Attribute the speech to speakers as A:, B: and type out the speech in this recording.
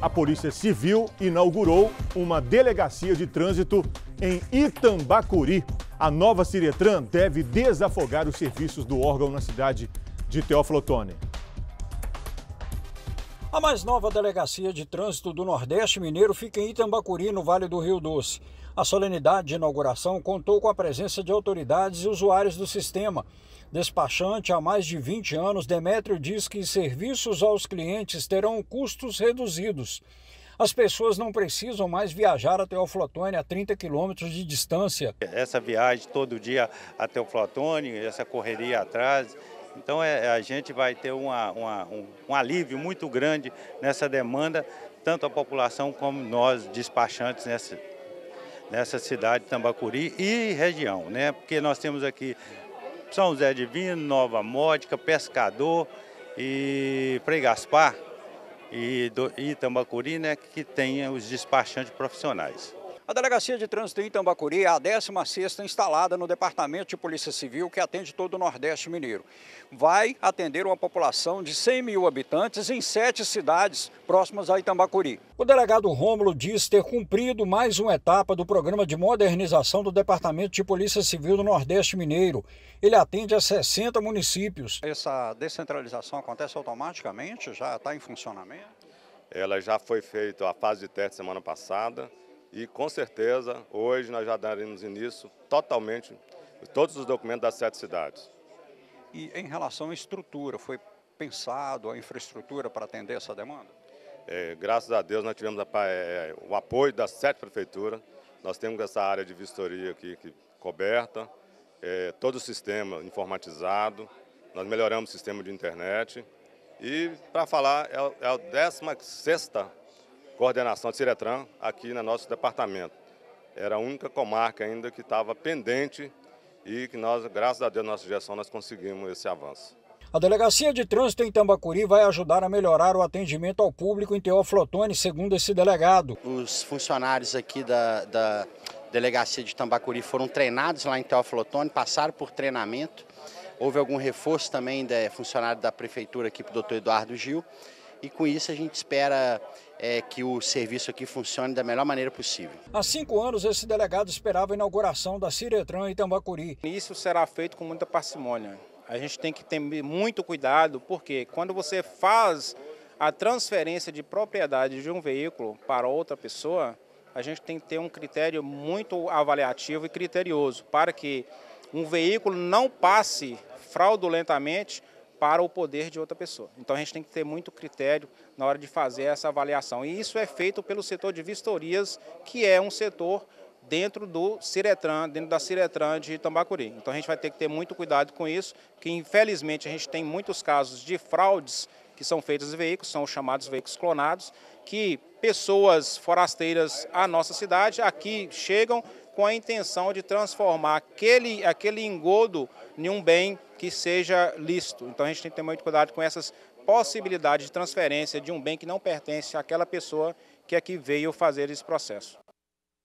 A: A Polícia Civil inaugurou uma delegacia de trânsito em Itambacuri. A nova Ciretran deve desafogar os serviços do órgão na cidade de Teófilo Otoni.
B: A mais nova delegacia de trânsito do Nordeste Mineiro fica em Itambacuri, no Vale do Rio Doce. A solenidade de inauguração contou com a presença de autoridades e usuários do sistema. Despachante há mais de 20 anos, Demétrio diz que serviços aos clientes terão custos reduzidos. As pessoas não precisam mais viajar até o Flotone a 30 quilômetros de distância.
C: Essa viagem todo dia até o Flotone, essa correria atrás, então é, a gente vai ter uma, uma, um, um alívio muito grande nessa demanda, tanto a população como nós despachantes nessa, nessa cidade de Tambacuri e região, né? Porque nós temos aqui São José Divino, Nova Módica, Pescador e Frei Gaspar e, do, e Tambacuri, né? Que tem os despachantes profissionais.
B: A Delegacia de Trânsito em Itambacuri é a 16ª instalada no Departamento de Polícia Civil que atende todo o Nordeste Mineiro. Vai atender uma população de 100 mil habitantes em sete cidades próximas a Itambacuri. O delegado Rômulo diz ter cumprido mais uma etapa do programa de modernização do Departamento de Polícia Civil do Nordeste Mineiro. Ele atende a 60 municípios.
D: Essa descentralização acontece automaticamente? Já está em funcionamento?
E: Ela já foi feita a fase de teste semana passada e com certeza hoje nós já daremos início totalmente todos os documentos das sete cidades.
D: E em relação à estrutura, foi pensado a infraestrutura para atender essa demanda?
E: É, graças a Deus nós tivemos a, é, o apoio das sete prefeituras, nós temos essa área de vistoria aqui que, coberta, é, todo o sistema informatizado, nós melhoramos o sistema de internet e, para falar, é, é a 16 coordenação de Ciretran aqui no nosso departamento. Era a única comarca ainda que estava pendente e que nós, graças a Deus, nossa gestão, nós conseguimos esse avanço.
B: A Delegacia de Trânsito em Tambacuri vai ajudar a melhorar o atendimento ao público em Teófilo Otoni, segundo esse delegado.
F: Os funcionários aqui da, da Delegacia de Tambacuri foram treinados lá em Teófilo Otoni, passaram por treinamento. Houve algum reforço também de funcionário da Prefeitura aqui para o doutor Eduardo Gil e com isso a gente espera é, que o serviço aqui funcione da melhor maneira possível.
B: Há cinco anos, esse delegado esperava a inauguração da Ciretran em Tambacuri.
G: Isso será feito com muita parcimônia. A gente tem que ter muito cuidado, porque quando você faz a transferência de propriedade de um veículo para outra pessoa, a gente tem que ter um critério muito avaliativo e criterioso para que um veículo não passe fraudulentamente para o poder de outra pessoa. Então a gente tem que ter muito critério na hora de fazer essa avaliação. E isso é feito pelo setor de vistorias, que é um setor dentro do Ciretran, dentro da Ciretran de Tambacuri. Então a gente vai ter que ter muito cuidado com isso, que infelizmente a gente tem muitos casos de fraudes que são feitos em veículos, são os chamados veículos clonados, que pessoas forasteiras à nossa cidade aqui chegam com a intenção de transformar aquele, aquele engodo em um bem que seja lícito. Então a gente tem que ter muito cuidado com essas possibilidades de transferência de um bem que não pertence àquela pessoa que aqui veio fazer esse processo.